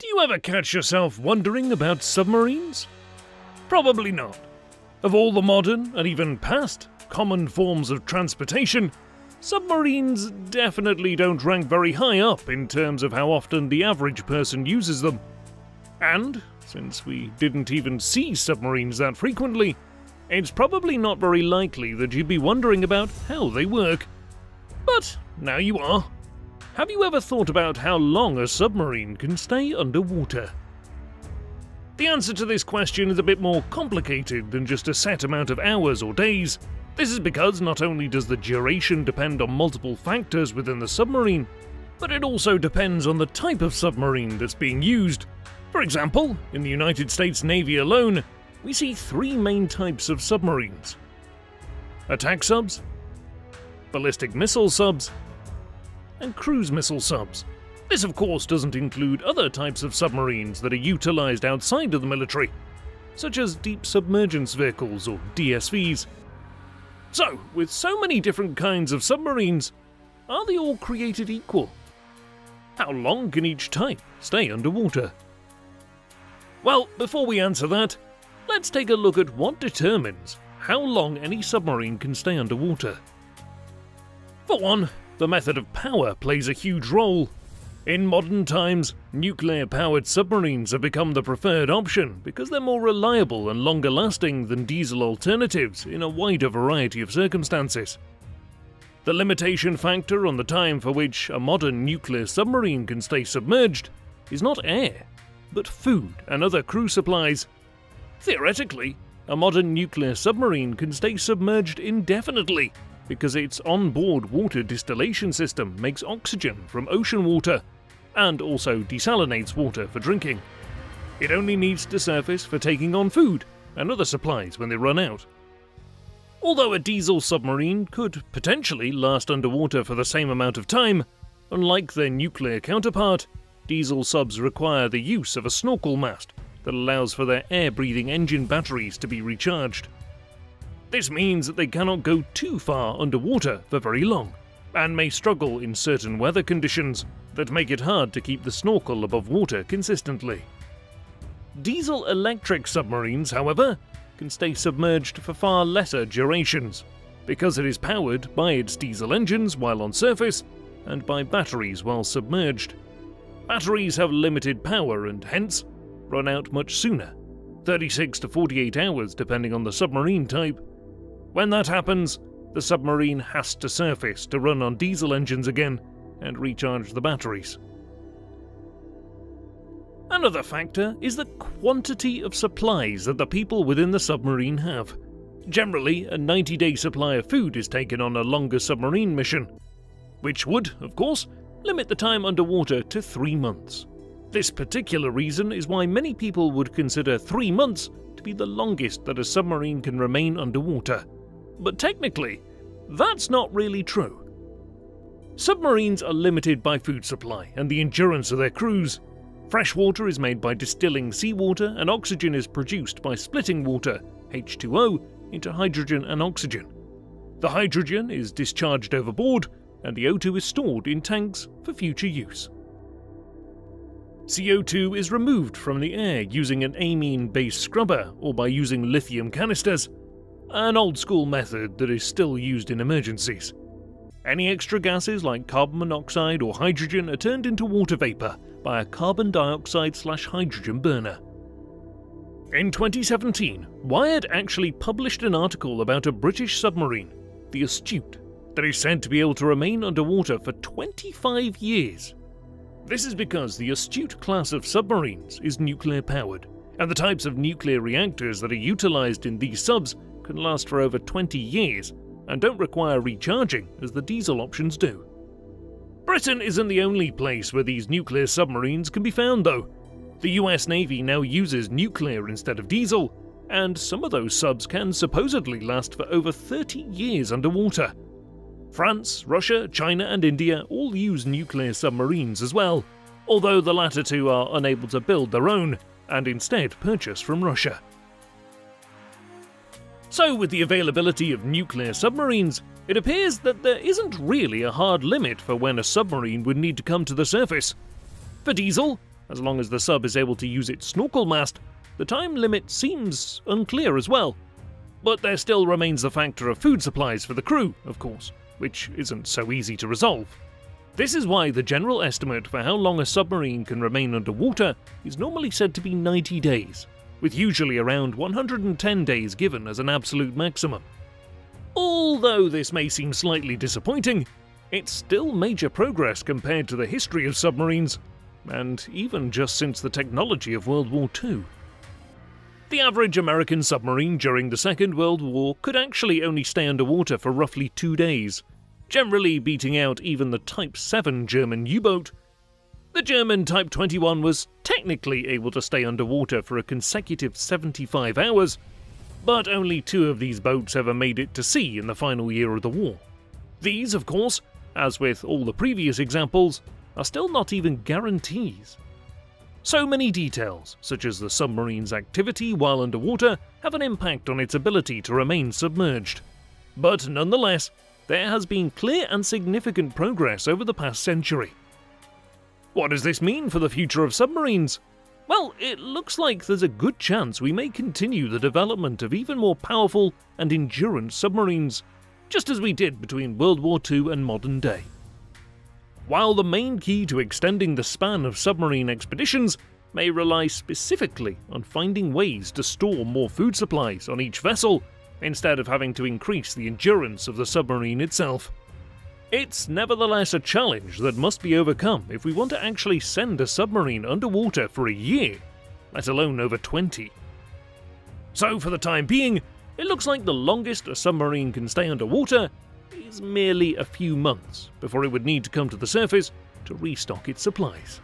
Do you ever catch yourself wondering about submarines? Probably not. Of all the modern and even past common forms of transportation, submarines definitely don't rank very high up in terms of how often the average person uses them. And, since we didn't even see submarines that frequently, it's probably not very likely that you'd be wondering about how they work. But now you are. Have you ever thought about how long a submarine can stay underwater? The answer to this question is a bit more complicated than just a set amount of hours or days. This is because not only does the duration depend on multiple factors within the submarine, but it also depends on the type of submarine that's being used. For example, in the United States Navy alone, we see three main types of submarines attack subs, ballistic missile subs, and cruise missile subs. This, of course, doesn't include other types of submarines that are utilized outside of the military, such as deep submergence vehicles or DSVs. So, with so many different kinds of submarines, are they all created equal? How long can each type stay underwater? Well, before we answer that, let's take a look at what determines how long any submarine can stay underwater. For one, the method of power plays a huge role. In modern times, nuclear powered submarines have become the preferred option because they're more reliable and longer lasting than diesel alternatives in a wider variety of circumstances. The limitation factor on the time for which a modern nuclear submarine can stay submerged is not air, but food and other crew supplies Theoretically, a modern nuclear submarine can stay submerged indefinitely because its onboard water distillation system makes oxygen from ocean water and also desalinates water for drinking. It only needs to surface for taking on food and other supplies when they run out. Although a diesel submarine could potentially last underwater for the same amount of time, unlike their nuclear counterpart, diesel subs require the use of a snorkel mast that allows for their air breathing engine batteries to be recharged. This means that they cannot go too far underwater for very long, and may struggle in certain weather conditions that make it hard to keep the snorkel above water consistently. Diesel electric submarines, however, can stay submerged for far lesser durations, because it is powered by its diesel engines while on surface and by batteries while submerged. Batteries have limited power and hence run out much sooner 36 to 48 hours depending on the submarine type. When that happens, the submarine has to surface to run on diesel engines again and recharge the batteries. Another factor is the quantity of supplies that the people within the submarine have. Generally, a 90 day supply of food is taken on a longer submarine mission, which would, of course, limit the time underwater to three months. This particular reason is why many people would consider three months to be the longest that a submarine can remain underwater. But technically, that's not really true. Submarines are limited by food supply and the endurance of their crews. Fresh water is made by distilling seawater, and oxygen is produced by splitting water, H2O, into hydrogen and oxygen. The hydrogen is discharged overboard, and the O2 is stored in tanks for future use. CO2 is removed from the air using an amine based scrubber or by using lithium canisters, an old school method that is still used in emergencies. Any extra gases like carbon monoxide or hydrogen are turned into water vapour by a carbon dioxide slash hydrogen burner. In 2017, Wired actually published an article about a British submarine, the Astute, that is said to be able to remain underwater for 25 years this is because the Astute class of submarines is nuclear powered, and the types of nuclear reactors that are utilized in these subs can last for over 20 years and don't require recharging as the diesel options do. Britain isn't the only place where these nuclear submarines can be found, though. The US Navy now uses nuclear instead of diesel, and some of those subs can supposedly last for over 30 years underwater. France, Russia, China, and India all use nuclear submarines as well, although the latter two are unable to build their own and instead purchase from Russia. So, with the availability of nuclear submarines, it appears that there isn't really a hard limit for when a submarine would need to come to the surface. For diesel, As long as the sub is able to use its snorkel mast, the time limit seems unclear as well. But there still remains the factor of food supplies for the crew, of course, which isn't so easy to resolve. This is why the general estimate for how long a submarine can remain underwater is normally said to be 90 days, with usually around 110 days given as an absolute maximum. Although this may seem slightly disappointing, it's still major progress compared to the history of submarines, and even just since the technology of World War II. The average American submarine during the Second World War could actually only stay underwater for roughly two days, generally beating out even the Type 7 German U boat. The German Type 21 was technically able to stay underwater for a consecutive 75 hours, but only two of these boats ever made it to sea in the final year of the war. These, of course, as with all the previous examples, are still not even guarantees. So many details, such as the submarine's activity while underwater, have an impact on its ability to remain submerged. But nonetheless, there has been clear and significant progress over the past century. What does this mean for the future of submarines? Well, it looks like there's a good chance we may continue the development of even more powerful and endurance submarines, just as we did between World War II and modern day. While the main key to extending the span of submarine expeditions may rely specifically on finding ways to store more food supplies on each vessel instead of having to increase the endurance of the submarine itself. It's nevertheless a challenge that must be overcome if we want to actually send a submarine underwater for a year, let alone over 20. So, for the time being, it looks like the longest a submarine can stay underwater is merely a few months before it would need to come to the surface to restock its supplies.